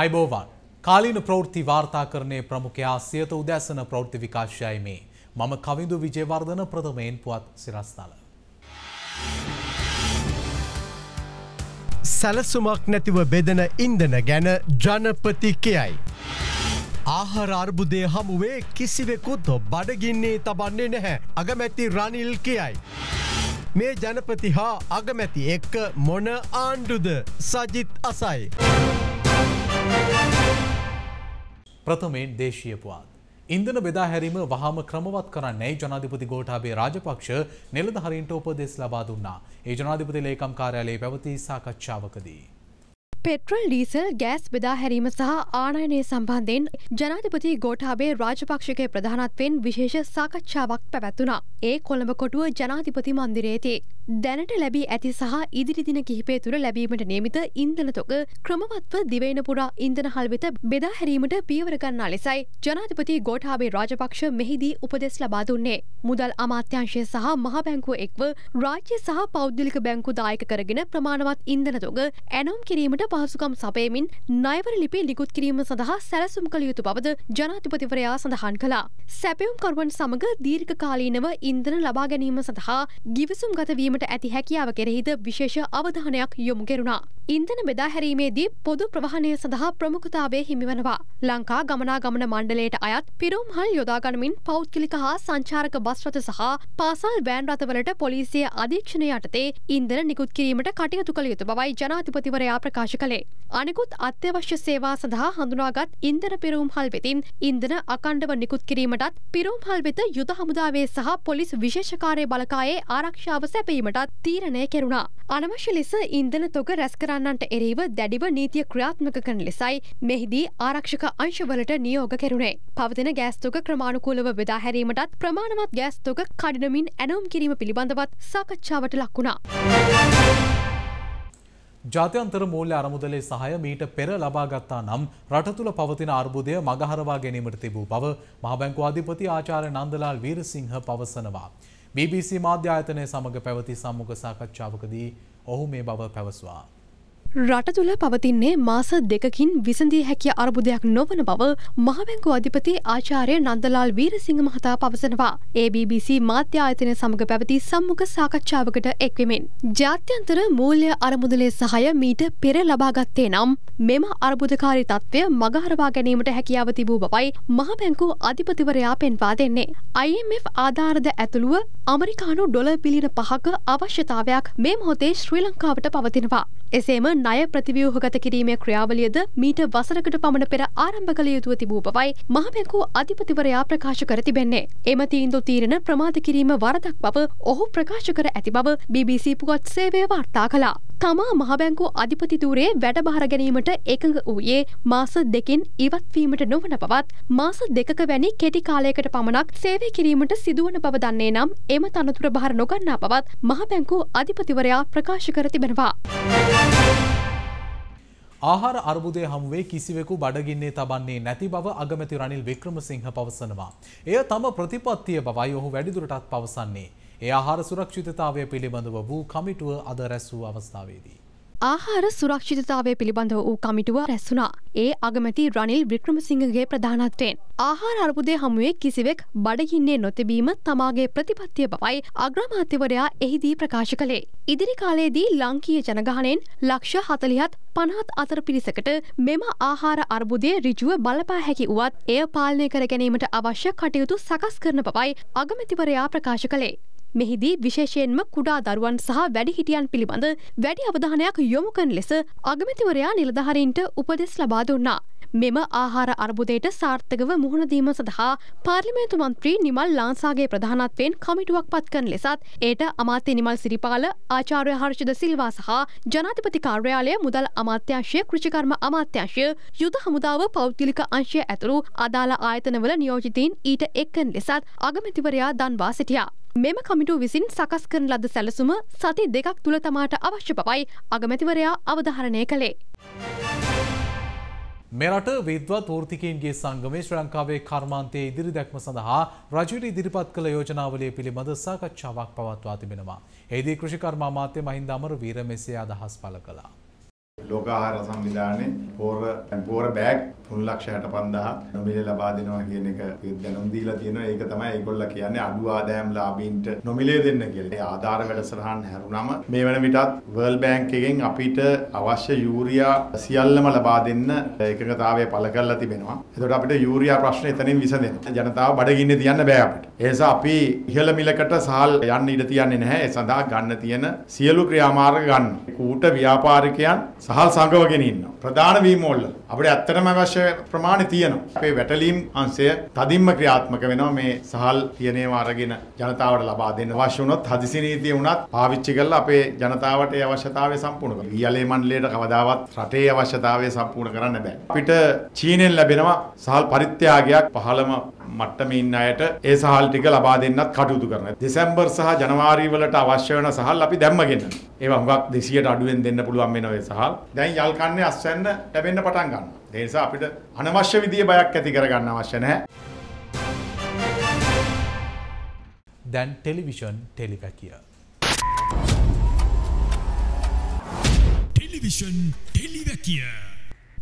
අයිබෝවන් කාලීන ප්‍රවෘත්ති වාර්තාකරණය ප්‍රමුඛයා සියත උදැසන ප්‍රවෘත්ති විකාශයයි මේ මම කවිඳු විජයවර්ධන ප්‍රථමයෙන් පුවත් සිරස්ථල. සැලසුමක් නැතිව බෙදෙන ඉන්දන ගැන ජනපති කියයි. ආහාර අර්බුදය හමුවේ කිසිවෙකුත් බඩගින්නේ තබන්නේ නැහැ අගමැති රනිල් කියයි. මේ ජනපති හා අගමැති එක්ක මොන ආණ්ඩුද සජිත් අසයි. ප්‍රථමයෙන් දේශීය පුවත්. ඉන්දන බෙදා හැරීම වහම ක්‍රමවත් කරන්නේ ජනාධිපති ගෝඨාභය රාජපක්ෂ නිලධාරීන්ට උපදෙස් ලබා දුන්නා. ඒ ජනාධිපති ලේකම් කාර්යාලයේ පැවති සාකච්ඡාවකදී. පෙට්‍රල් ඩීසල් ගෑස් බෙදා හැරීම සහ ආනයනය සම්බන්ධයෙන් ජනාධිපති ගෝඨාබේ රාජපක්ෂකය ප්‍රධානත්වෙන් විශේෂ සාකච්ඡාවක් පැවැත්වුණා. ඒ කොළඹ කොටුව ජනාධිපති මන්දිරේති. දැනට ලැබී ඇති සහ ඉදිරිදින කිහිපේ තුර ලැබීමට නියමිත ඉන්දන තොක ක්‍රමවත්ව දිවයින පුරා ඉන්දන හල්වෙත බෙදා හැරීමට පියවරගන්නා ලෙසයි ජනාධිපති ගෝඨාබේ රාජපක්ෂ මෙහිදී උපදෙස් ලබා දුන්නේ. මුදල් අමාත්‍යංශය සහ මහ බැංකුව එක්ව රාජ්‍ය සහ පෞද්ගලික බැංකු දායක කරගෙන ප්‍රමාණවත් ඉන්දන තොග ඇනුම් කිරීමට පහසුකම් සපයමින් නයවර ලිපි නිකුත් කිරීම සඳහා සැලසුම් කළ යුතු බවද ජනාධිපතිවරයා සඳහන් කළා. සැපයුම් කරුවන් සමඟ දීර්ඝ කාලීනව ඉන්දන ලබා ගැනීම සඳහා ගිවිසුම් ගතවීමට ඇති හැකියාව කෙරෙහිද විශේෂ අවධානයක් යොමු කෙරුණා. ඉන්දන බෙදා හැරීමේදී පොදු ප්‍රවාහනය සඳහා ප්‍රමුඛතාවය හිමිවනවා. ලංකා ගමනා ගමන මණ්ඩලයට අයත් පිරුම්හල් යොදාගනමින් පෞද්ගලික හා සංචාරක බස්රථ සහ පාසල් වෑන් රථවලට පොලිසිය අධීක්ෂණය යටතේ ඉන්දන නිකුත් කිරීමට කටයුතු කළ යුතු බවයි ජනාධිපතිවරයා ප්‍රකාශ කළේ. අනෙකුත් අත්‍යවශ්‍ය සේවා සඳහා හඳුනාගත් ඉන්දන පිරුම්හල් වෙතින් ඉන්දන අකණ්ඩව නිකුත් කිරීමටත් පිරුම්හල් වෙත යුද හමුදාවේ සහ පොලිස් විශේෂකාරය බලකායේ ආරක්ෂාව සැපීමටත් තීරණය කෙරුණා. අනවශ්‍ය ලෙස ඉන්දන තොග රැස් කරන්නන්ට එරෙහිව දැඩිව නීතිය ක්‍රියාත්මක කරන ලෙසයි මෙහිදී ආරක්ෂක අංශවලට නියෝග කෙරුණේ. පවතින ගෑස්තොක ක්‍රමාණුකූලව බෙදා හැරීමටත් ප්‍රමාණවත් ගෑස්තොක කඩනමින් ඇනවම් කිරීම පිළිබඳවත් සාකච්ඡාවට ලක්වුණා. ජාත්‍යන්තර මූල්‍ය අරමුදලේ සහය මීට පෙර ලබාගත්තා නම් රට තුළ පවතින අර්බුදය මගහරවා ගැනීමට තිබූ බව මහබැංකු අධිපති ආචාර්ය නන්දලාල් වීරසිංහ පවසනවා. BBC මාධ්‍ය ආයතනය සමඟ පැවති සම්මුඛ සාකච්ඡාවකදී ඔහු මේ බව පැවසවා. රට තුළ පවතින්නේ මාස දෙකකින් විසඳී හැකිය අර්බුදයක් නොවන බව මහබැංකු අධිපති ආචාරය නන්දලාල් වීරසිංහ මහතා පවසනවා. ABBC මාධ්‍ය ආයතනය සමඟ පැවති සම්මුඛ සාකච්ඡාවකට එක්වෙමින්. ජාත්‍යන්තර මූල්‍ය අරමුදලේ සහය මීට පෙර ලබාගත්තේ නම් මෙම අර්බුදකාරී තත්ත්වය මගහරවා ගැනීමට හැකියාව තිබූ බවයි මහබැංකු අධිපතිවරයා පෙන්වා දෙන්නේ. IMF ආධාරද ඇතුළුව අමරිකානු ඩොල පිලින පහක අවශ්‍යතාවයක් මේ මොහොතේ ශ්‍රී ලංකාවට පවතිනවා. එසේම ණය ප්‍රතිව්‍යූහගත කිරීමේ ක්‍රියාවලියද මීට වසරකට පමණ පෙර ආරම්භ කළ යුතුව තිබූ බවයි මහබැංකු අධිපතිවරයා ප්‍රකාශ කර තිබෙන්නේ. එම තීන්දුව තීරණ ප්‍රමාද කිරීම වරදක් බව ඔහු ප්‍රකාශ කර ඇති බව BBC පුවත් සේවය වාර්තා කළා. තමා මහබැංකු අධිපතිතූරේ වැඩබහර ගැනීමට එකඟ වූයේ මාස දෙකින් ඉවත්වීමට නොවන බවත් මාස දෙකක වැනි කෙටි කාලයකට පමණක් සේවය කිරීමට සිදුවන බව දන්නේ නම් එම තනතුර බහර නොගන්නා බවත් මහබැංකු අධිපතිවරයා ප්‍රකාශ කර තිබෙනවා. ආහාර අර්බුදය හමුවේ කිසිවෙකු බඩගින්නේ තබන්නේ නැති බව අගමැති රනිල් වික්‍රමසිංහ පවසනවා. එය තම ප්‍රතිපත්තිය බවයි ඔහු වැඩිදුරටත් පවසන්නේ. ඒ ආහාර සුරක්ෂිතතාවය පිළිබඳව වූ කමිටුව අද රැස් වූ අවස්ථාවේදී. ආහාර සුරක්ෂිතතාවය පිළිබඳව වූ කමිටුව රැස්සුනා. ඒ අගමැති රනිල් වික්‍රමසිංහගේ ප්‍රධානත්වයෙන්. ආහාර අර්බුදය හමුවේ කිසිවෙක් බඩගින්නේ නොතිබීම තමාගේ ප්‍රතිපත්තිය බවයි අග්‍රමාත්‍යවරයා එහිදී ප්‍රකාශ කළේ. ඉදිරි කාලයේදී ලංකීය ජනගහනයෙන් ලක්ෂ හතලිහත් පනහත් අතර පිරිසකට මෙම ආහාර අර්බුදය රිජුව බලපා හැකි වුවත් එය පාලනය කර ගැනීමට අවශ්‍ය කටයුතු සකස් කරන බවයි අගමැතිවරයා ප්‍රකාශ කළේ. මෙහිදී විශේෂයෙන්ම කුඩා දරුවන් සහ වැඩිහිටියන් පිළිබඳ වැඩි අවධානයක් යොමු කන ලෙස අගමැතිවරයා නිලධහරින්ට උපදෙස් ලබා දුන්නා. මෙම ආහාර අර්බුදයට සාර්ථකව මුහුණදීම සඳහා පාර්ලිමේන්තු මන්ත්‍රී නිමල් ලාන්සාගේ ප්‍රධානත්වයෙන් කමිටුවක් පත් කන ලෙසත් ඒට අමාත්‍ය නිමල් සිරිපාල ආචාර්ය හර්ෂද සිල්වා සහ ජනාධිපති කාර්යාලය මුදල් අමාත්‍යංශය කෘෂිකර්ම අමාත්‍යංශය යුද හමුදාව පෞද්ගලික අංශය ඇතුළු අදාළ ආයතනවල නියෝජිතීන් ඊට එක්කන් ලෙසත් අගමැතිවරයා දන්වා සිටියා. මෙම කමිටු විසින් සකස් කරන ලද සැලසුම සති දෙකක් තුළ තමාට අවශ්‍ය බවයි අගමැතිවරයා අවධාරණය කළේ. මෙරට විද්වත් ෘතිකයන්ගේ සංගමේ ශ්‍ර ලංකාවේ කර්මාන්තය ඉදිරි දැක්ම සඳහා රජයට ඉදිරිපත් කළ යෝජනාවලය පිළිබඳ සාකච්ඡාවක් පවත්වා තිබෙනවා. ඒදී කෘෂිකර්මාමාත්‍ය මහින්ද අමර වීර මෙසේ අදහස් පල කලා. ලෝකාහාර සංවිධානයේ පෝර පෝර බෑග් තුන් ලක්ෂ හැට පන්දහ නොමිලේ ලබා දෙනවා කියන එක දැනුම් දීලා තියෙනවා ඒක තමයි ඒගොල්ල කියන්නේ අඩු ආදායම් ලාභීන්ට නොමිලේ දෙන්න කියලා. ඒ ආධාර වැඩසටහන් හැරුණම මේ වන විටත් වර්ල්ඩ් බැංක් එකෙන් අපිට අවශ්‍ය යූරියා සියල්ලම ලබා දෙන්න එකඟතාවය පළ කරලා තිබෙනවා. එතකොට අපිට යූරියා ප්‍රශ්න එතනින් විසඳෙනවා. ජනතාව බඩගින්නේ තියන්න බෑ අපිට. ඒ නිසා අපි ඉහළ මිලකට සහල් යන්න ඉඩ තියන්නේ නැහැ. ඒ සඳහා ගන්න තියෙන සියලු ක්‍රියාමාර්ග ගන්න. කූට ව්‍යාපාරිකයන් සහල් සංගවගෙන ඉන්නවා. ප්‍රධාන වීම වල අපිට ඇත්තටම අවශ්‍ය ප්‍රමාණය තියෙනවා. අපේ වැටලීම් අංශය තදින්ම ක්‍රියාත්මක වෙනවා මේ සහල් කියන ඒවා අරගෙන ජනතාවට ලබා දෙන්න. අවශ්‍ය වුණොත් හදිසි නීතිය වුණත් පාවිච්චි කරලා අපේ ජනතාවට ඒ අවශ්‍යතාවය සම්පූර්ණ කරනවා. ඊයලේ මණ්ඩලයට කවදාවත් රටේ අවශ්‍යතාවය සම්පූර්ණ කරන්න බෑ. අපිට චීනෙන් ලැබෙනවා සහල් පරිත්‍යාගයක් පහළම මට්ටමේ ඉන්න අයට ඒ සහල් ටික ලබා දෙන්නත් කටයුතු කරනවා. දෙසැම්බර් සහ ජනවාරි වලට අවශ්‍ය වෙන සහල් අපි දැම්ම ගෙන්නනවා. ඒවා හුඟක් 200ට අඩුවෙන් දෙන්න පුළුවන් වෙනවා ඒ සහල්. දැන් යල් කන්නේ අස්වැන්න ලැබෙන්න පටන් ගන්නවා. ඒ නිසා අපිට අනවශ්‍ය විදිහේ බයක් ඇති කරගන්න අවශ්‍ය නැහැ. දැන් ටෙලිවිෂන් ටෙලිවැකිය. ටෙලිවිෂන් ටෙලිවැකිය.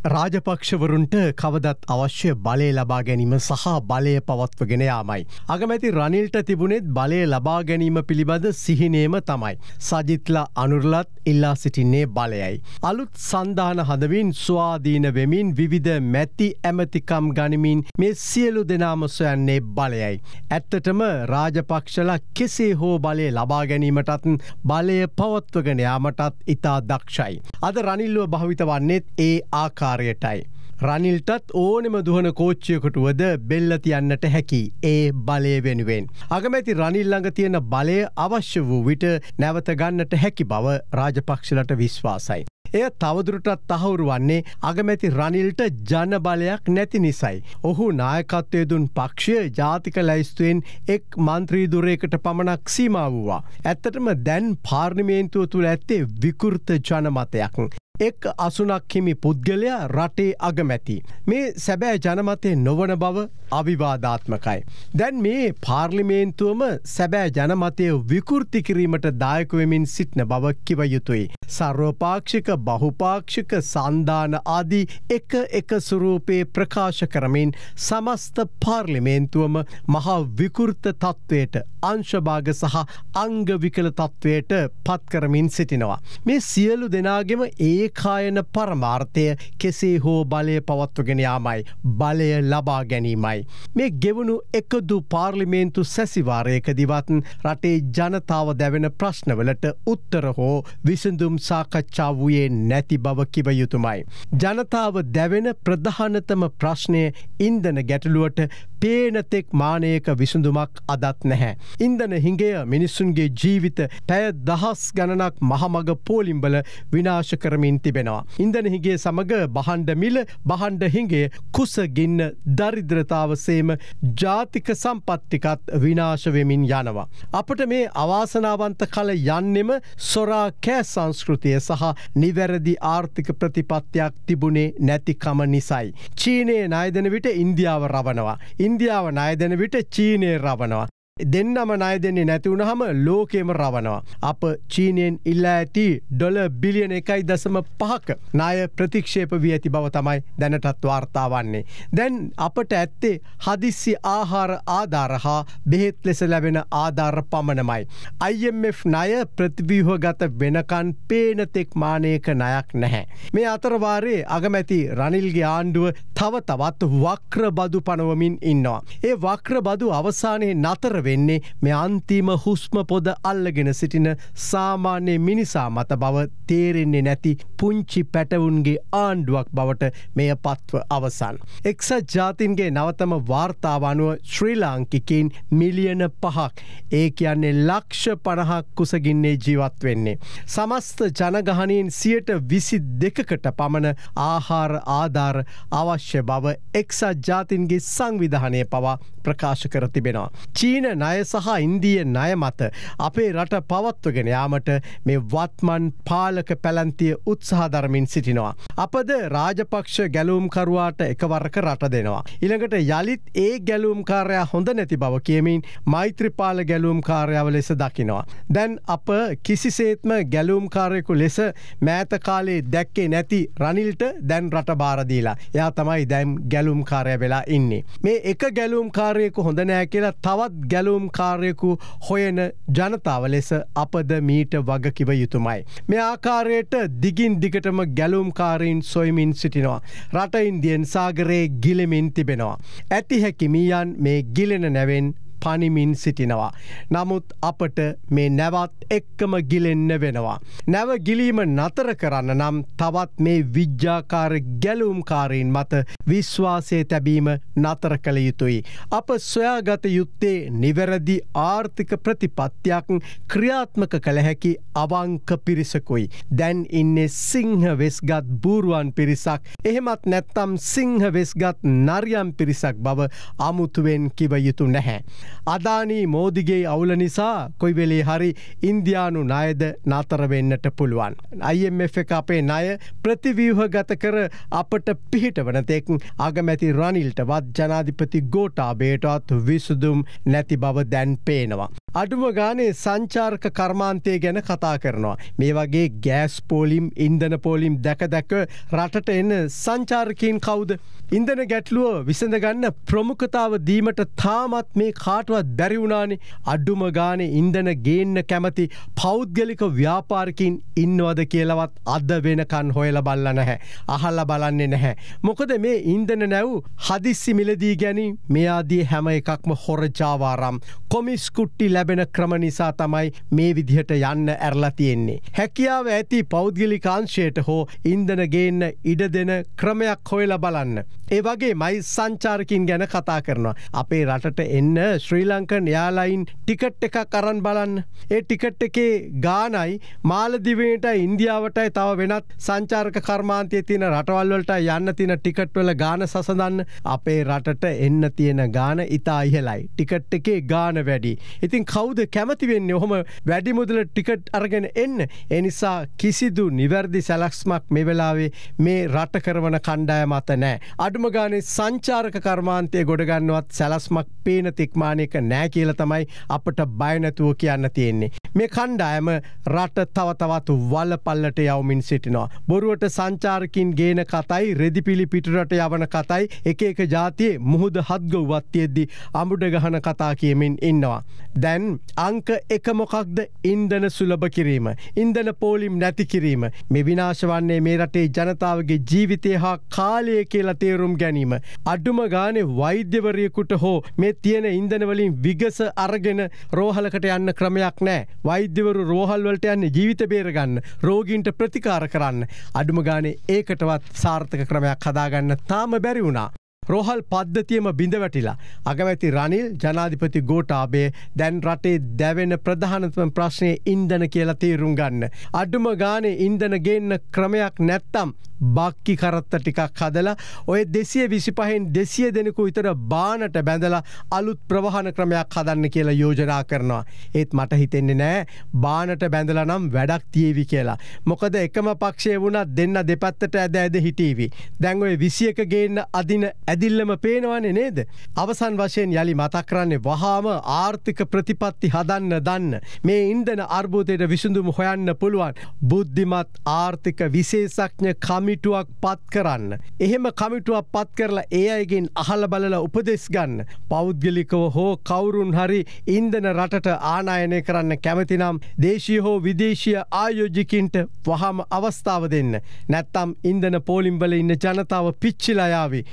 රාජපක්ෂවරුන්ට කවදත් අවශ්‍ය බලය ලබා ගැනීම සහ බලය පවත්වගෙන යාමයි. අගමැති රනිල්ට තිබුණෙත් බලය ලබා ගැනීම පිළිබඳ සිහිනේම තමයි. සජිත්ලා අනුරලත් ඉල්ලා සිටින්නේ බලයයි. අලුත් සන්ධාන හදවින් ස්වාධීන වෙමින් විවිධ මැති ඇමතිකම් ගනිමින් මේ සියලු දෙනාම සොයන්නේ බලයයි. ඇත්තටම රාජපක්ෂල කෙසේ හෝ බලය ලබා ගැනීමටත් බලය පවත්වගෙන යාමටත් ඉතා දක්ෂයි. අද රනිල්ලුව භවිත වන්නෙත් ඒ ආකා ආකාරයටයි. රනිල්ටත් ඕනෙම දුහන කෝච්චයකොටුවද බෙල්ලතියන්නට හැකි ඒ බලය වෙනුවෙන්. අගමැති රනිල්ලඟ තියෙන බලය අවශ්‍ය වූ විට නැවත ගන්නට හැකි බව රාජපක්ෂලට විශ්වාසයි. එය තවදුරටත් තහවුරු වන්නේ අගමැති රනිල්ට ජන බලයක් නැති නිසයි. ඔහු නායකත්වය දුන් පක්ෂය ජාතික ලැයිස්තුවෙන් එක් මන්ත්‍රීදුරයකට පමණක් සීම වූවා. ඇත්තටම දැන් පාර්ණිමේන්තුව තුළ ඇත්තේ විකෘත ජනමතයක්. එක් අසුනක් හිමි පුද්ගලයා රටේ අගමැති. මේ සැබෑ ජනමතය නොවන බව අවිවාධාත්මකයි. දැන් මේ පාර්ලිමේන්තුවම සැබෑ ජනමතය විකෘති කිරීමට දායකවෙමින් සිටන බව කිව යුතුයි. සර්වපාක්ෂික බහුපාක්ෂික සන්ධාන ආදී එක එක සුරූපයේ ප්‍රකාශ කරමින් සමස්ත පාර්ලිමේන්තුවම මහා විකෘත තත්ත්වයට අංශභාග සහ අංගවිකල තත්ත්වයට පත්කරමින් සිටිනවා. මේ සියලු දෙනාගෙම ඒ ඒකායන පරමාර්ථය කෙසේ හෝ බලය පවත්වගෙන යාමයි බලය ලබා ගැනීමයි. මේ ගෙවුණු එකදු පාර්ලිමේන්තු සැසිවාරයකදිවත් රටේ ජනතාව දැවෙන ප්‍රශ්නවලට උත්තර හෝ විසඳුම් සාකච්ඡා වූයේ නැති බව කිව යුතුමයි. ජනතාව දැවෙන ප්‍රධානතම ප්‍රශ්නය ඉන්දන ගැටලුවට පේනතෙක් මානයක විසඳුමක් අදත් නැහැ. ඉන්දන හිඟය මිනිස්සුන්ගේ ජීවිත පැය දහස් ගණනක් මහමග පෝලිම්බල විනාශ කරමින් තිබෙනවා. ඉන්දනහිගේ සමඟ බහන්ඩ මිල බහන්ඩ හිගේ කුසගින්න දරිද්‍රතාවසේම ජාතික සම්පත්තිකත් විනාශවෙමින් යනවා. අපට මේ අවාසනාවන්ත කල යන්නෙම සොරා කෑ සංස්කෘතිය සහ නිවැරදි ආර්ථික ප්‍රතිපත්තියක් තිබුණේ නැතිකම නිසයි. චීනයේ නයදන විට ඉන්දියාව රවනවා. ඉන්දියාව නයදන විට චීනය රවනවා. දෙන්නම නය දෙන්නේ නැතිවුණහම ලෝකේම රවනවා. අප චීනයෙන් ඉල්ලා ඇති ඩොල බිලියන එකයි දසම පහක නාය ප්‍රතික්ෂේප වී ඇති බව තමයි දැනටත් වාර්තාවන්නේ. දැන් අපට ඇත්තේ හදිස්සි ආහාර ආධාර හා බෙහෙත් ලෙස ලැබෙන ආධාර පමණමයි. IMF ණය ප්‍රතිවීහගත වෙනකන් පේනතෙක් මානයක නයක් නැහැ. මේ අතරවාරයේ අගමැති රනිල්ගේ ආණ්ඩුව තව තවත් වක්‍ර බදු පනවමින් ඉන්නවා. ඒ වක්‍ර බදු අවසානයේ නතර වෙන්නේ මේ අන්තිම හුස්ම පොද අල්ලගෙන සිටින සාමාන්‍ය මිනිසා මත බව තේරෙන්නේ නැති පුංචි පැටවුන්ගේ ආණ්ඩුවක් බවට මෙය පත්ව අවසන්. එක්සත් ජාතින්ගේ නවතම වාර්තාවනුව ශ්‍රී ලාංකිකින් මිලියන පහක් ඒ කියන්නේ ලක්ෂ පණහක් කුසගින්නේ ජීවත් වෙන්නේ. සමස්ත ජනගහනයෙන් සියට විසි දෙකකට පමණ ආහාර ආධාර අවශ්‍ය බව එක්සත් ජාතින්ගේ සංවිධානය පවා ප්‍රකාශ කර තිබෙනවා. චීන ණය සහ ඉන්දිය ණය මත අපේ රට පවත්වගෙන යාමට මේ වත්මන් පාලක පැලන්තිය උත්සාහ දරමින් සිටිනවා. අපද රාජපක්ෂ ගැලුම්කරවාට එකවරක රට දෙනවා. ඉළඟට යළිත් ඒ ගැලුම් කාරයා හොඳ නැති බව කියමින් මෛත්‍රපාල ගැලුම් කාර්යාව ලෙස දකිනවා. දැන් අප කිසිසේත්ම ගැලුම්කාරයෙකු ලෙස මෑත කාලේ දැක්කේ නැති රනිල්ට දැන් රට බාරදීලා. එයා තමයි දැම් ගැලුම් කාරය වෙලා ඉන්නේ. මේ එක ගැලුම් කාරයෙකු හොඳ නෑ කියලා තවත් ගැලුම් කාරයෙකු හොයන ජනතාව ලෙස අපද මීට වගකිව යුතුමයි. මේ ආකාරයට දිගින් දිගටම ගැලුම්කාරීන් සොයමින් සිටිනවා. රට ඉන්දියන් සාගරයේ ගිලෙමින් තිබෙනවා. ඇති හැකි මීයන් මේ ගිලෙන නැවෙන් පනිමින් සිටිනවා. නමුත් අපට මේ නැවත් එක්කම ගිලෙන්න වෙනවා. නැව ගිලීම නතර කරන්න නම් තවත් මේ විද්‍යාකාර ගැලුම්කාරීන් මත විශ්වාසය තැබීම නතර කළ යුතුයි. අප සොයාගත යුත්තේ නිවැරදි ආර්ථික ප්‍රතිපත්තියක් ක්‍රියාත්මක කළ හැකි අවංක පිරිසකුයි. දැන් ඉන්නේ සිංහ වෙස්ගත් බූරුවන් පිරිසක් එහෙමත් නැත්තම් සිංහ වෙස්ගත් නරියම් පිරිසක් බව අමුතුවෙන් කිව යුතු නැහැ. අදානී මෝදිගේ අවුල නිසා කොයිවෙලේ හරි ඉන්දයානු ණයද නතරවෙන්නට පුළුවන්. IMF එක අපේ ණය ප්‍රතිවීහ ගත කර අපට පිහිට වනතෙක් අගමැති රනිල්ටවත් ජනාධිපති ගෝටාබේටත් විසුදුම් නැති බව දැන් පේනවා. අඩුම ගානේ සංචාර්ක කර්මාන්තය ගැන කතා කරනවා. මේ වගේ ගෑස් පෝලිම් ඉන්දන පෝලිම් දැක දැක රටට එන්න සංචාර්කින් කවුද. ඉන්දන ගැටලුව විසඳගන්න ප්‍රමුඛතාව දීමට තාමත් මේ කාටවත් බැරිවුණානේ අඩුම ගානේ ඉන්දන ගේන්න කැමති පෞද්ගලික ව්‍යාපාරකින් ඉන්නවද කියලවත් අද වෙනකන් හොයල බල්ල නැහැ. අහල්ල බලන්නේ නැහැ. මොකද මේ ඉන්දන නැව් හදිස්සි මිලදී ගැනි මෙයාදී හැම එකක්ම හොරජාවාරම් කොමිස්කුට්ටි ලැබෙන ක්‍රම නිසා තමයි මේ විදිහට යන්න ඇරලා තියෙන්නේ. හැකියාව ඇති පෞද්ගලිකාංශයට හෝ ඉන්දන ගේන්න ඉඩ දෙන ක්‍රමයක් හොයල බලන්න. ඒ වගේ මයි සංචාරකින් ගැන කතා කරනවා. අපේ රටට එන්න ශ්‍රී ලංකන් යාලයින් ටිකට් එක කරන් බලන්න. ඒ ටිකට් එකේ ගානයි මාලදිවයට ඉන්දියාවටයි තව වෙනත් සංචාර්ක කර්මාන්තය තියෙන රටවල්වලට යන්න තින ටිකට්වල ගාන සසඳන්න අපේ රටට එන්න තියෙන ගාන ඉතා ඉහලයි. ටිකට් එකේ ගාන වැඩි. ඉතින් කවුද කැමතිවෙන්නේ ඔහොම වැඩිමුදල ටිකට් අරගෙන එන්න. එනිසා කිසිදු නිවැරදි සැලක්ස්මක් මෙවෙලාවේ මේ රට කරවන කණ්ඩාය මත නෑ. අඩුම ගානේ සංචාරක කර්මාන්තය ගොඩගන්නවත් සැලස්මක් පේන තික්මානයක නෑ කියල තමයි අපට බයනැතුව කියන්න තියෙන්නේ. මේ කණ්ඩායම රට තවතවත් වල්ල පල්ලට යවමින් සිටිනවා. බොරුවට සංචාරකින් ගේන කතයි රෙදිපිලි පිටරට යවන කතයි එක එක ජාතියේ මුහුද හත්ගව වත්තියද්දි අමුඩ ගහන කතා කියමින් ඉන්නවා. දැන් අංක එකමොකක්ද ඉන්දන සුලභ කිරීම. ඉන්දන පෝලිම් නැති කිරීම. මෙ විනාශ වන්නේ මේ රටේ ජනතාවගේ ජීවිතය හා කාලය කියලා තේරුම් ගැනීම. අඩුම ගානේ වෛද්‍යවරයකුට හෝ මේ තියෙන ඉන්දනවලින් විගස අරගෙන රෝහලකට යන්න ක්‍රමයක් නෑ. වෛද්‍යවරු රෝහල්වලට යන්න ජීවිත බේරගන්න රෝගීන්ට ප්‍රතිකාර කරන්න. අඩුම ගානේ ඒකටවත් සාර්ථක ක්‍රමයක් හදාගන්න තාම බැරි වුණා. රෝහල් පද්ධතියම බිඳවැටිලා. අගමැති රනිල් ජනාධිපති ගෝටාබේ දැන් රටේ දැවෙන ප්‍රධානතම ප්‍රශ්නය ඉන්දන කියලා තේරුම් ගන්න. අඩුම ගානේ ඉන්දන ගේන්න ක්‍රමයක් නැත්තම් බක්කි කරත්ත ටිකක් හදලා ඔය දෙසිය විසිපහෙන් දෙසිය දෙනෙකු විතර බානට බැඳලා අලුත් ප්‍රවාහන ක්‍රමයක් හදන්න කියලා යෝජනා කරනවා. ඒත් මට හිතෙන්නේ නෑ බානට බැඳල නම් වැඩක් තියවි කියලා. මොකද එකම පක්ෂය වුණත් දෙන්න දෙපත්තට ඇද ඇද හිටීවි. දැන්ඔය විසියක ගේන්න අදින ඇදිල්ලම පේනවන්නේ නේද. අවසන් වශයෙන් යළි මතක් කරන්නේ වහාම ආර්ථික ප්‍රතිපත්ති හදන්න දන්න. මේ ඉන්දන අර්බෝධයට විසඳුම හොයන්න පුළුවන්. බුද්ධිමත් ආර්ථික විශේෂඥ කම කමිටුවක් පත් කරන්න. එහෙම කමිටුවක් පත් කරලා ඒ අයගෙන් අහල බලල උපදෙස් ගන්න. පෞද්ගලිකව හෝ කවුරුන් හරි ඉන්දන රටට ආනායනය කරන්න කැමතිනම් දේශී හෝ විදේශය ආයෝජිකින්ට වහම අවස්ථාව දෙන්න. නැත්තම් ඉන්දන පෝලිම්බල ඉන්න ජනතාව පිච්චිලයාවි.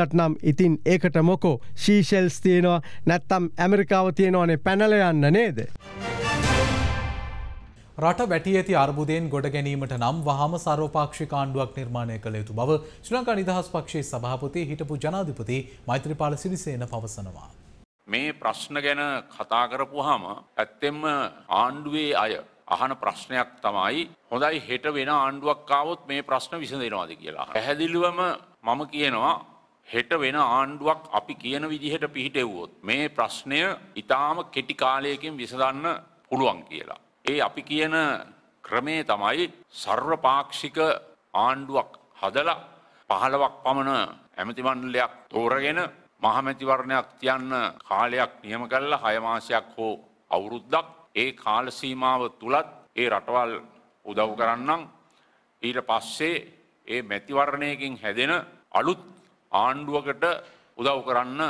තමුන්ලට නම් ඉතින් ඒකට මොකෝ ශීෂෙල්ස් තියෙනවා නැත්තම් ඇමරිකාව තියෙනවානේ පැනලයන්න නේද. රට වැටි ඇති අර්බුදයෙන් ගොඩ ගැනීමට නම් වහම සර්වපාක්ෂික ආණ්ඩුවක් නිර්මාණය කළ යුතු බව ශ්‍රී ලංකා නිදහස් පක්ෂයේ සභාපති හිටපු ජනාධිපති මෛත්‍රීපාල සිරිසේන පවසනවා. මේ ප්‍රශ්න ගැන කතා කරපුහම ඇත්තෙම්ම ආණ්ඩුවේ අය අහන ප්‍රශ්නයක් තමයි හොඳයි හෙට වෙන ආණ්ඩුවක් කාවොත් මේ ප්‍රශ්න විසඳෙනවාද කියලා. පැහැදිලිවම මම කියනවා හෙට වෙන ආණ්ඩුවක් අපි කියන විදිහට පිහිටෙව්වොත්. මේ ප්‍රශ්නය ඉතාම කෙටි කාලයකින් විසඳන්න පුළුවන් කියලා. ඒ අපි කියන ක්‍රමේ තමයි සර්වපාක්ෂික ආණ්ඩුවක් හදලා පහළවක් පමණ ඇමතිමණ්ඩලයක් තෝරගෙන මහමැතිවරණයක් තියන්න කාලයක් නියම කල්ලා හයමාසයක් හෝ අවුරුද්දක් ඒ කාලසීමාව තුළත් ඒ රටවල් උදව් කරන්නම් ඊට පස්සේ ඒ මැතිවරණයකින් හැදෙන අලුත් ආණ්ඩුවකට උදව් කරන්න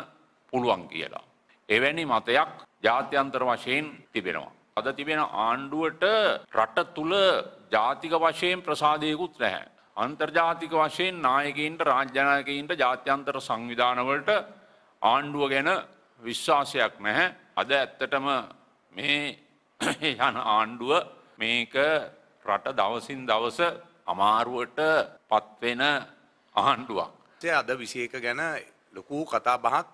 පුළුවන් කියලා. එවැනි මතයක් ජාත්‍යන්තර වශයෙන් තිබෙනවා. අද තිබෙන ආණ්ඩුවට රට තුළ ජාතික වශයෙන් ප්‍රසාදයකුත් නැහැ. අන්තර්ජාතික වශයෙන් නායකයින්ට රාජ්‍යනායකයින්ට ජාත්‍යන්තර සංවිධානවලට ආණ්ඩුව ගැන විශ්වාසයක් නැහැ. අද ඇත්තටම මේ යන ආණ්ඩුව මේක රට දවසින් දවස අමාරුවට පත්වෙන ආණ්ඩුවක්. අද විශේක ගැන ලොකූ කතා බහක්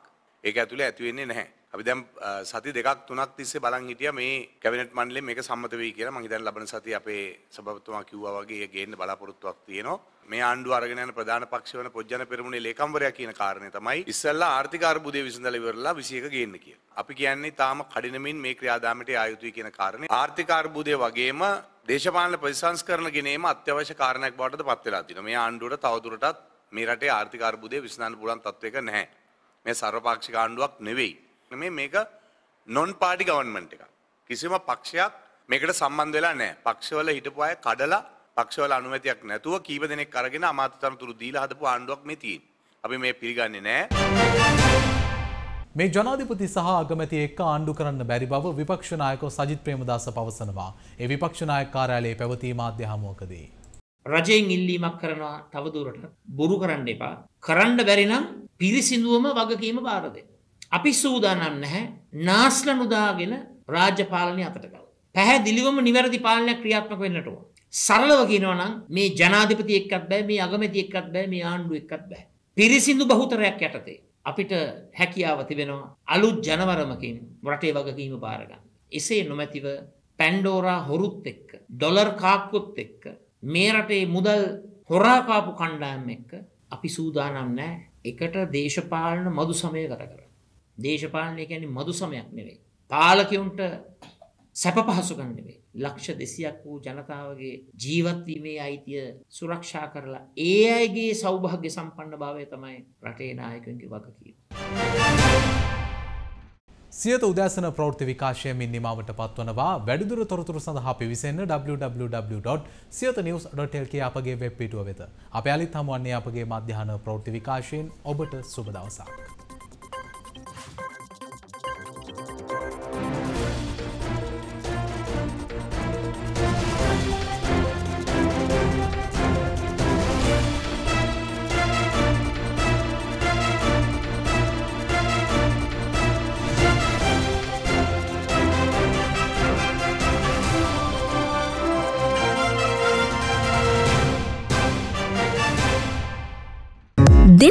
ඒක ඇතුළේ ඇතිවෙන්නේ නැහැ. අපි දැම් සති දෙකක් තුනක් තිස්සේ බලන් හිටිය මේ කැවිනට මන්ලේ මේක සම්මත වී කියලා මං හිතන්නේ ලබන සතිය අපේ සභාපතිතුමා කිව්වා වගේ ඒ ගේන්න බලාපොරොත්තුවක් තියෙනවා. මේ ආණ්ඩුව අරගෙන යන ප්‍රධාන පක්ෂ වන පොජ්ජන පෙරමුණේ ලේකම්වරයා කියන කාරණේ තමයි ඉස්සෙල්ලා ආර්ථික අර්බුදය විසඳලා ඉවරලා 21 ගේන්න කියලා. අපි කියන්නේ තාම කඩිනමින් මේ ක්‍රියාදාමයට ආයුතුයි කියන කාරණේ. ආර්ථික අර්බුදය වගේම දේශපාලන ප්‍රතිසංස්කරණ ගෙනීම අත්‍යවශ්‍ය කාරණයක් බවට පත් වෙලා තියෙනවා. මේ ආණ්ඩුවට තවදුරටත් මේ රටේ ආර්ථික අර්බුදය විසඳන්න පුළුවන් තත්වයක නැහැ. මේ සර්වපාක්ෂික ආණ්ඩුවක් නෙවෙයි. මේ මේක නොන් පාටි ගවන්මන්ට් එකක්. කිසිම පක්ෂයක් මේකට සම්බන්ධ වෙලා නැහැ. පක්ෂවල හිටපු අය කඩලා පක්ෂවල අනුමැතියක් නැතුව කීප දෙනෙක් අරගෙන අමාත්‍ය තනතුරු දීලා හදපු ආණ්ඩුවක් මේ තියෙන්නේ. අපි මේ පිළිගන්නේ නැහැ. මේ ජනාධිපති සහ අගමැති එක්ක ආණ්ඩු කරන්න බැරි බව විපක්ෂ නායක සජිත් ප්‍රේමදාස පවසනවා. ඒ විපක්ෂ මාධ්‍ය කාර්යාලයේ පැවති මාධ්‍ය හමුවකදී. රජයෙන් ඉල්ලීමක් කරනවා තවදුරට බොරු කරන්න එපා. කරන්න බැරි නම් පිරිසිදුවම වගකීම බාර දෙන්න. අපි සූදානම් නැහැ නාස්ල නුදාගෙන රාජ්‍ය පාලනය අතට ගන්න. පැහැදිලිවම නිවැරදි පාලනයක් ක්‍රියාත්මක වෙන්නට ඕන. සරලව කියනවා නම් මේ ජනාධිපති එක්කත් බෑ මේ අගමැති එක්කත් බෑ මේ ආණ්ඩුව එක්කත් බෑ. පිරිසිදු බහුතරයක් යටතේ අපිට හැකියාව තිබෙනවා අලුත් ජනවරමකින් රටේ වගකීම බාරගන්න. එසේ නොමැතිව පැන්ඩෝරා හොරුත් එක්ක ඩොලර් කාක්කුත් එක්ක මේ රටේ මුදල් හොරාකාපු කණ්ඩායම් එක්ක අපි සූදානම් නෑ එකට දේශපාලන මදු සමය ගත කර. දේශපාලනය ගැන මදු සමයක් නෙවෙයි. පාලකවුන්ට සැප පහසුකන් නෙවෙයි. ලක්ෂ දෙසියක් වූ ජනතාවගේ ජීවත්වීමේ අයිතිය සුරක්ෂා කරලා ඒ අයගේ සෞභාග්‍ය සම්පන්න භාවය තමයි රටේ නායකන්ගේ වගකීම. සියත උදෑසන ප්‍රෘති විකාශයමින් නිමාවට පත්වනවා වැඩිදුර තොරතුරු සඳහා පිවිසන්න www.සියත නිවස්.ටල්ක අපගේ වෙබ් පිටුව වෙත අප අලිත් හමුවන්නේ අපගේ මධ්‍යහන ප්‍රෘති විකාශයෙන් ඔබට සුබදවසක්.